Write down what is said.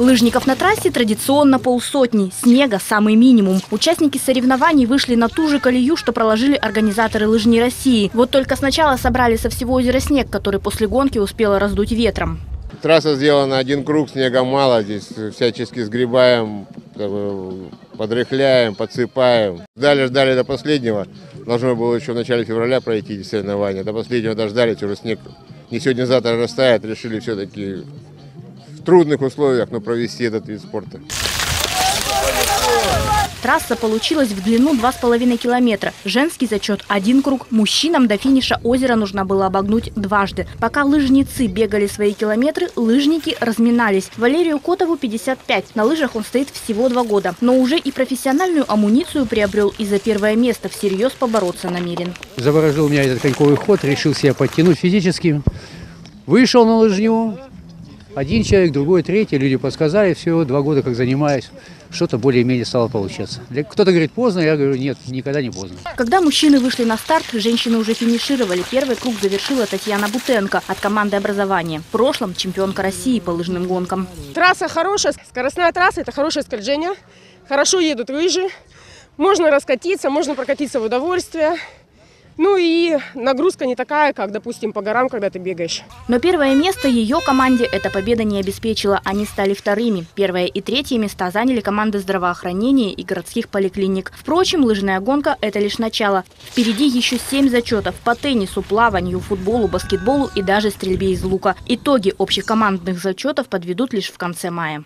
Лыжников на трассе традиционно полсотни, снега самый минимум. Участники соревнований вышли на ту же колею, что проложили организаторы лыжни России. Вот только сначала собрали со всего озера снег, который после гонки успело раздуть ветром. Трасса сделана один круг, снега мало, здесь всячески сгребаем, бы, подрыхляем, подсыпаем. Ждали, ждали до последнего. Должно было еще в начале февраля пройти соревнования. До последнего дождались, уже снег не сегодня-завтра растает. Решили все-таки в трудных условиях, но провести этот вид спорта. Трасса получилась в длину 2,5 километра. Женский зачет – один круг. Мужчинам до финиша озера нужно было обогнуть дважды. Пока лыжницы бегали свои километры, лыжники разминались. Валерию Котову 55. На лыжах он стоит всего два года. Но уже и профессиональную амуницию приобрел и за первое место всерьез побороться намерен. Заворожил меня этот коньковый ход, решил себя подтянуть физически. Вышел на лыжню, один человек, другой, третий, люди подсказали, все, два года как занимаюсь, что-то более-менее стало получаться. Кто-то говорит поздно, я говорю, нет, никогда не поздно. Когда мужчины вышли на старт, женщины уже финишировали. Первый круг завершила Татьяна Бутенко от команды образования. В прошлом чемпионка России по лыжным гонкам. Трасса хорошая, скоростная трасса, это хорошее скольжение. Хорошо едут лыжи. Можно раскатиться, можно прокатиться в удовольствие. Ну и нагрузка не такая, как, допустим, по горам, когда ты бегаешь. Но первое место ее команде эта победа не обеспечила. Они стали вторыми. Первое и третье места заняли команды здравоохранения и городских поликлиник. Впрочем, лыжная гонка – это лишь начало. Впереди еще семь зачетов по теннису, плаванию, футболу, баскетболу и даже стрельбе из лука. Итоги общих командных зачетов подведут лишь в конце мая.